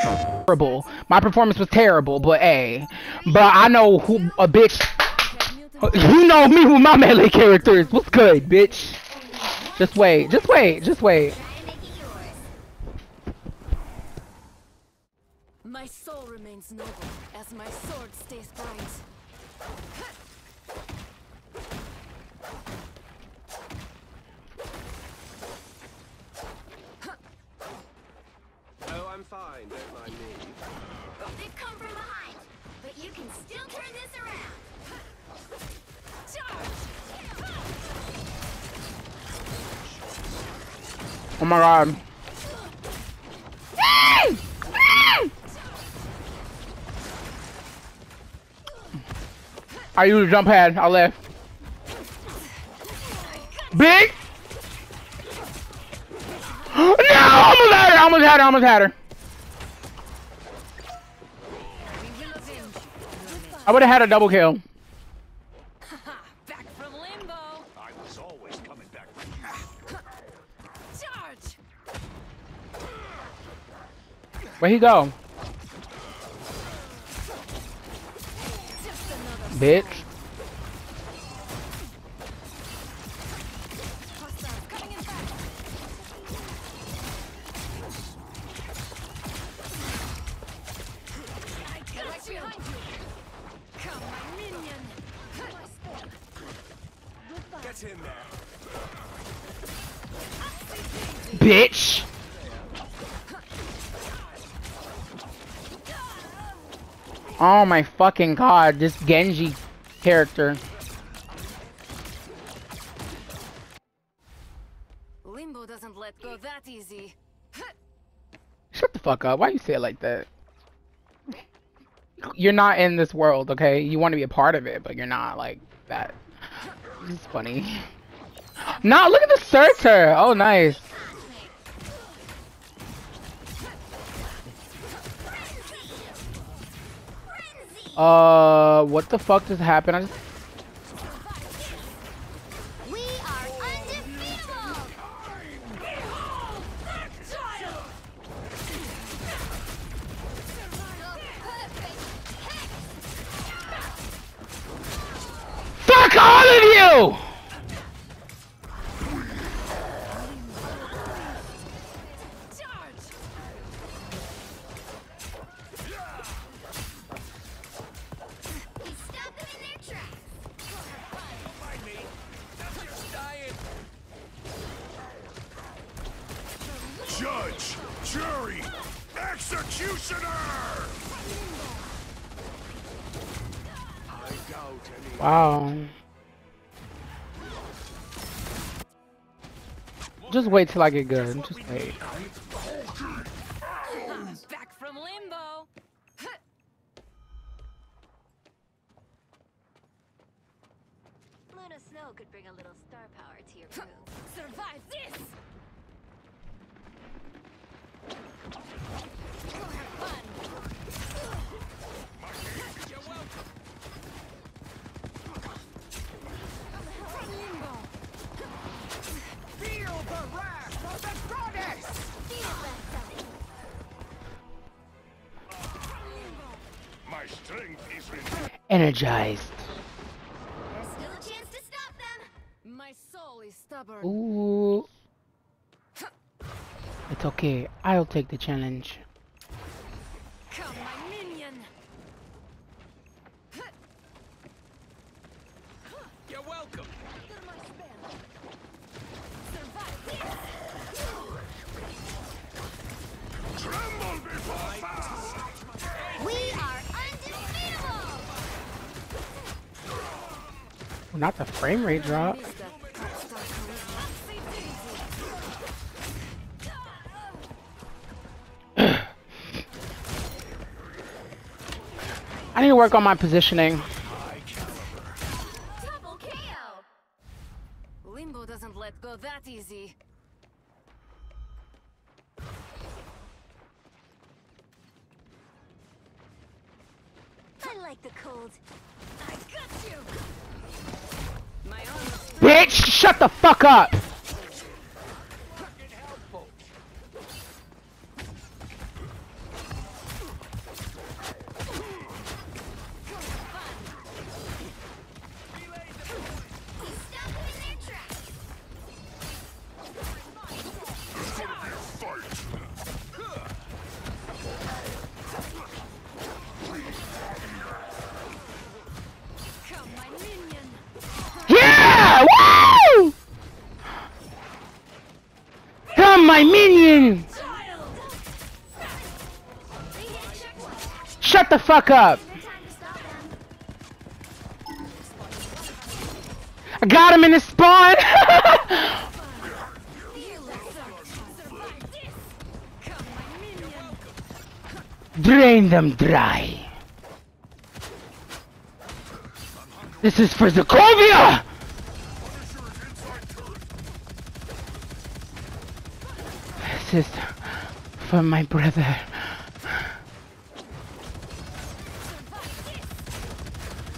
terrible. My performance was terrible, but a. But I know who a bitch. You know me with my melee characters. What's good, bitch? Just wait. Just wait. Just wait. My soul remains noble as my sword stays bright. Fine. Don't mind me. They've come from behind, but you can still turn this around. Oh my god. I use jump pad. I left. Big. No! I Almost had her. I Almost had her. I Almost had her. I would have had a double kill. Back from limbo. I was always coming back. Charge. Where he go? Bitch. Get in there. Bitch. Oh my fucking god, this Genji character. Limbo doesn't let go that easy. Shut the fuck up. Why you say it like that? You're not in this world, okay? You want to be a part of it, but you're not like that. This is funny. No, look at the searcher. Oh, nice. Uh, what the fuck just happened? I just Wow. Just wait till I get good. Just wait. Back from limbo. Luna Snow could bring a little star power to your room. Survive this. Stubborn. Ooh. It's okay. I'll take the challenge. Not the frame rate drop. I need to work on my positioning. Double KO. Limbo doesn't let go that easy. I like the cold. I got you. My armor's Bitch, shut the fuck up. The fuck up. I got him in his spawn. Drain them dry. This is for Sokovia! This is for my brother.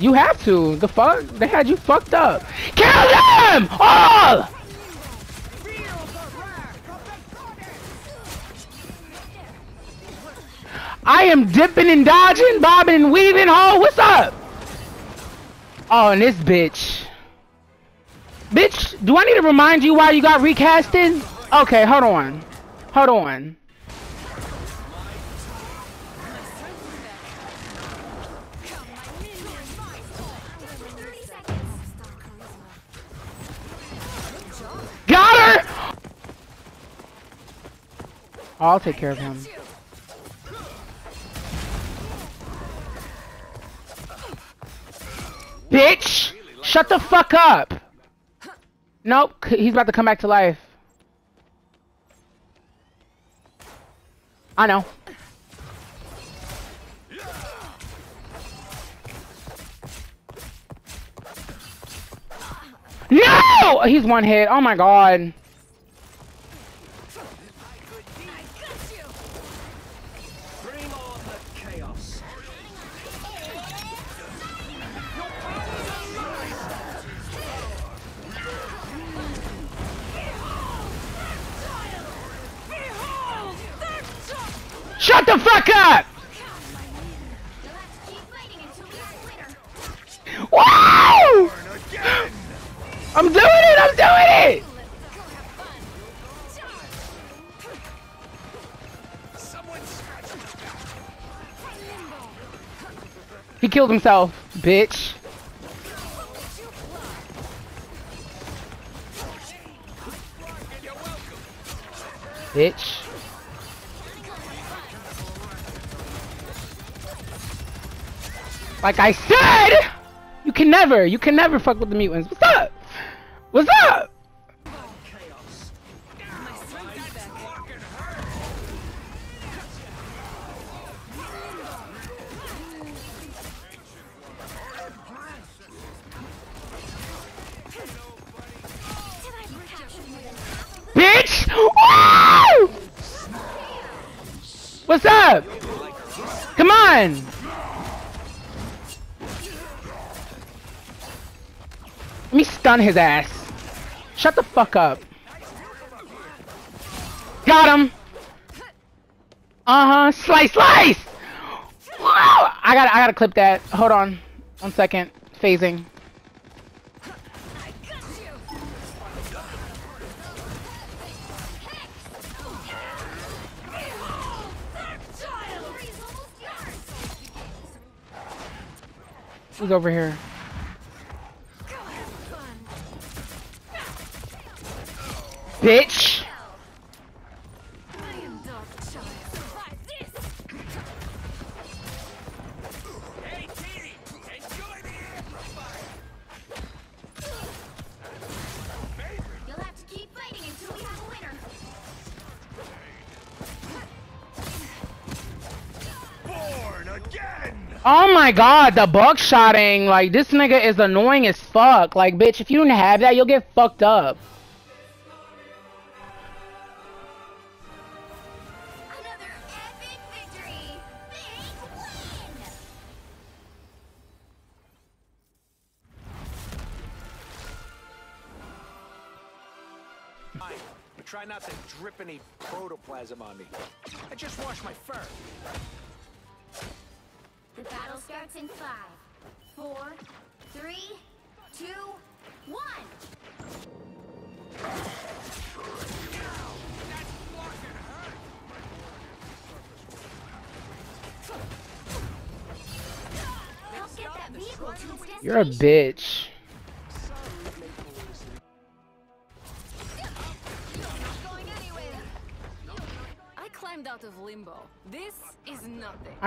You have to. The fuck? They had you fucked up. Kill them! All! I am dipping and dodging, bobbing and weaving. Oh, what's up? Oh, and this bitch. Bitch, do I need to remind you why you got recasted? Okay, hold on. Hold on. I'll take care of him. Bitch! Shut the fuck up! Nope, he's about to come back to life. I know. No! He's one hit. Oh my god. Killed himself, bitch. Bitch. Like I said, you can never, you can never fuck with the mutants. What's up? What's up? What's up? Come on! Let me stun his ass. Shut the fuck up. Got him. Uh huh. Slice, slice. I gotta, I gotta clip that. Hold on. One second. Phasing. Who's over here? Bitch. My god, the buckshotting. Like, this nigga is annoying as fuck. Like, bitch, if you don't have that, you'll get fucked up. Another epic victory. Big win. Fine, but try not to drip any protoplasm on me. I just washed my fur. Starts in five, four, three, two, one. Help get that vehicle to its destination. You're a bitch.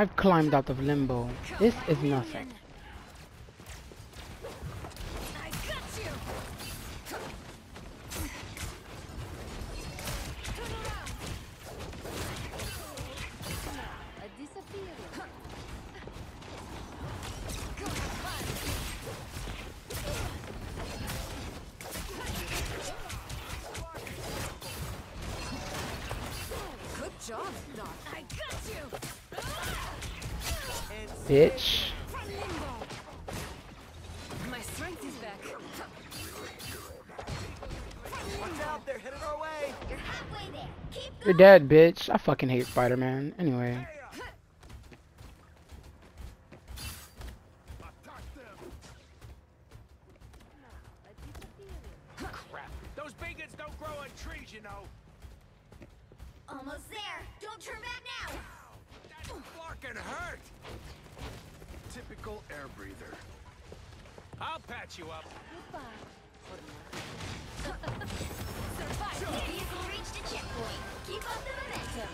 I've climbed out of limbo. This is nothing. Good got way. You're halfway there. Keep You're dead, bitch. I fucking hate Spider-Man. Anyway. Crap. Those bigots don't grow on trees, you know. almost there. Don't turn back now. That fucking hurt. Typical air breather. I'll patch you up. Survive. Vehicle reached a checkpoint. Keep up the momentum.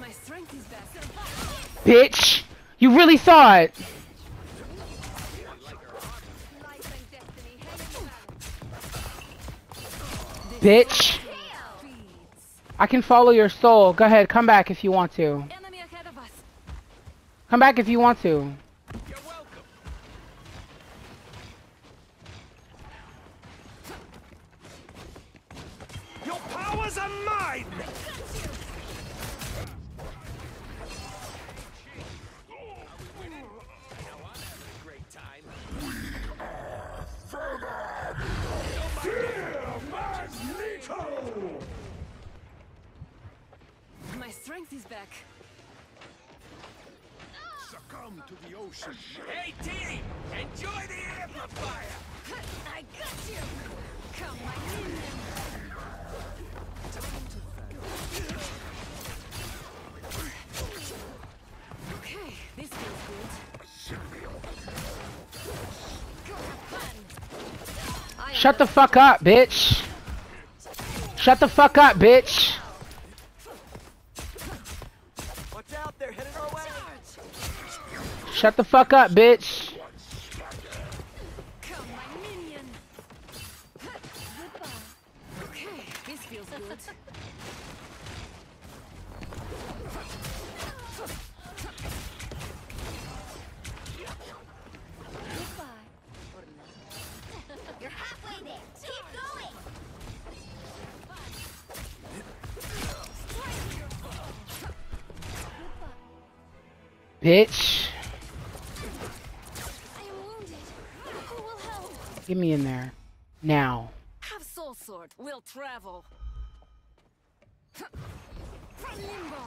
My strength is back. Bitch! You really saw it! Bitch! I can follow your soul. Go ahead, come back if you want to. Enemy ahead of us. Come back if you want to. Back. Succumb to the ocean. Hey, T! Enjoy the amplifier! I got you. Come, my minion. Okay, this feels good. Go have fun. I am Shut the fuck up, bitch! Shut the fuck up, bitch! Shut the fuck up, bitch! Come, my minion. Goodbye. Okay, this feels good. Goodbye. You're halfway there. Keep going. Bitch! I am wounded. Who will help? Get me in there. Now. Have soul sword. We'll travel. From limbo.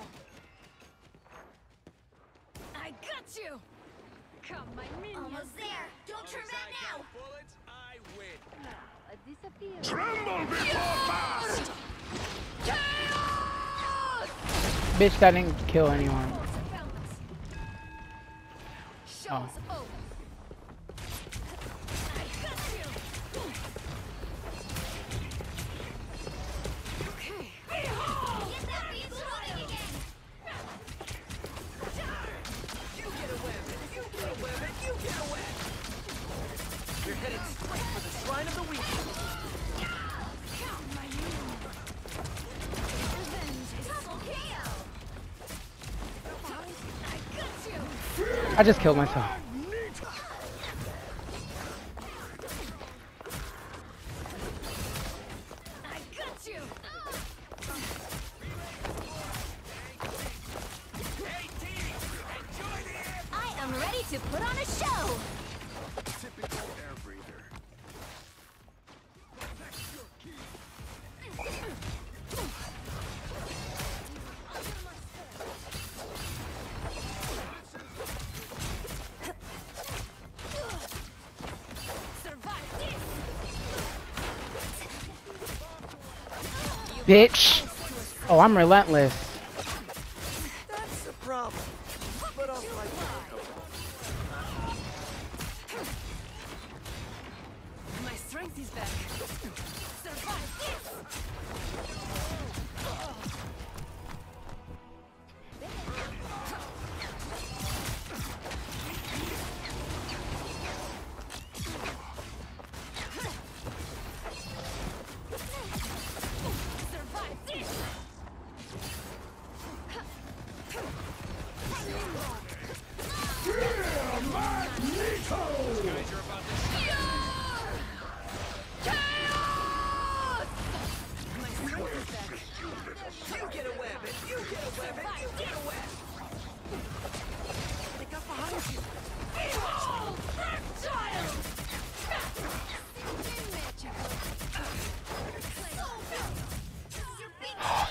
I got you. Come, my minion. Almost there. Don't turn back now. got bullets, I win. I disappear. Tremble before fast! Bitch, that didn't kill anyone. Found us. Oh. I just killed myself. Bitch! Oh, I'm relentless.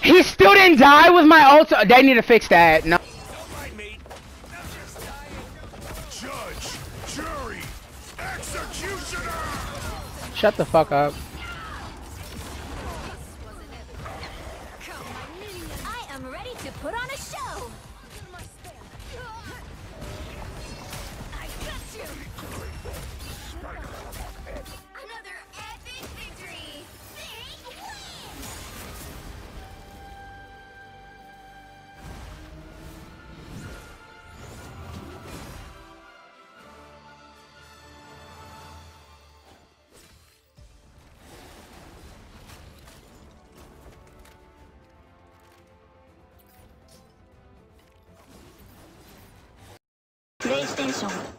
He still didn't die with my ult. They need to fix that. No. Judge, jury, Shut the fuck up. プレイステーション